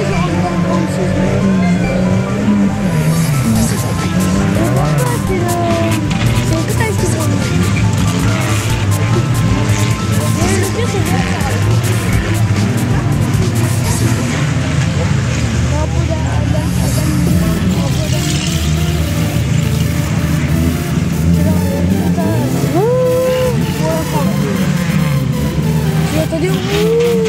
J'ai do.